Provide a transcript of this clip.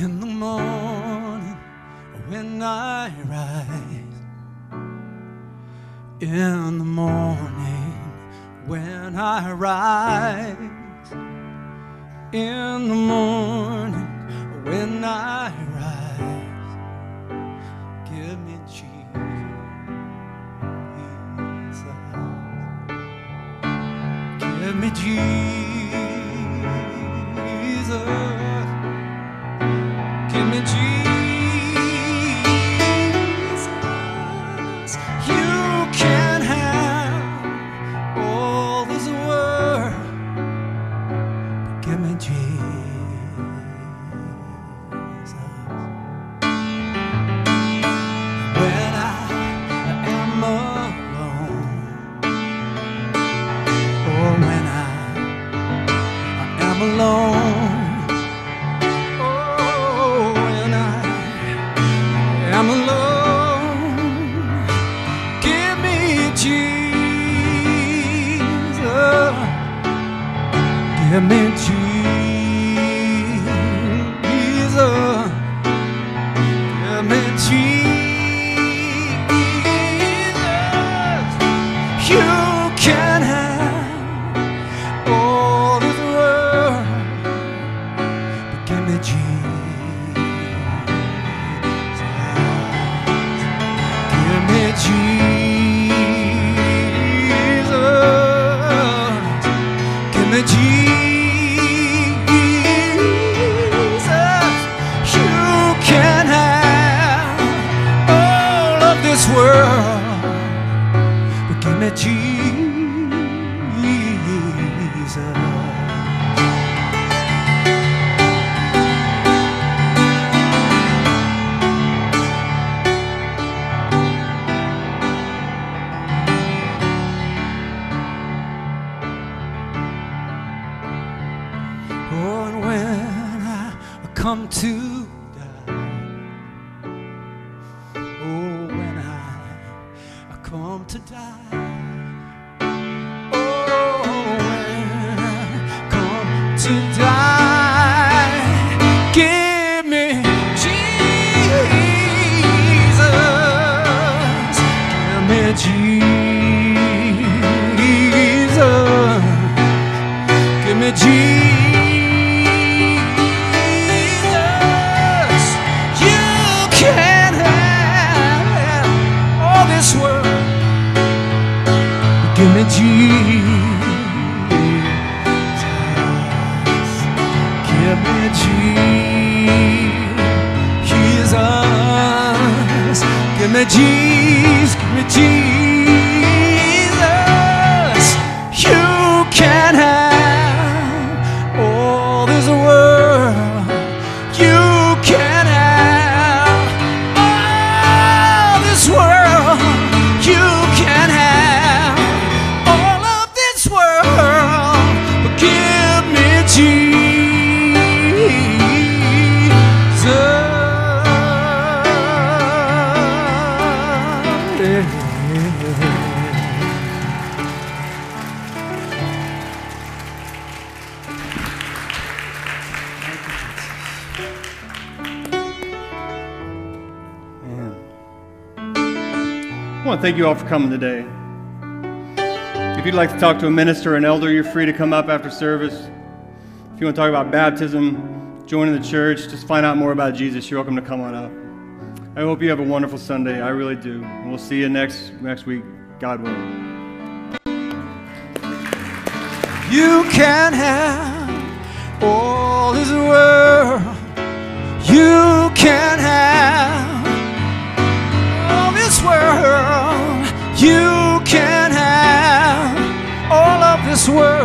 In the morning when I rise, in the morning when I rise, in the morning when I rise, give me Jesus, give me Jesus. I am alone, come to die, oh, when I, come to die, oh, when I come to die, give me Jesus, give me Jesus. Give me Jesus. Give me Jesus. I want to thank you all for coming today. If you'd like to talk to a minister or an elder, you're free to come up after service. If you want to talk about baptism, joining the church, just find out more about Jesus, you're welcome to come on up. I hope you have a wonderful Sunday. I really do. We'll see you next next week, God willing. You can have all this world. World.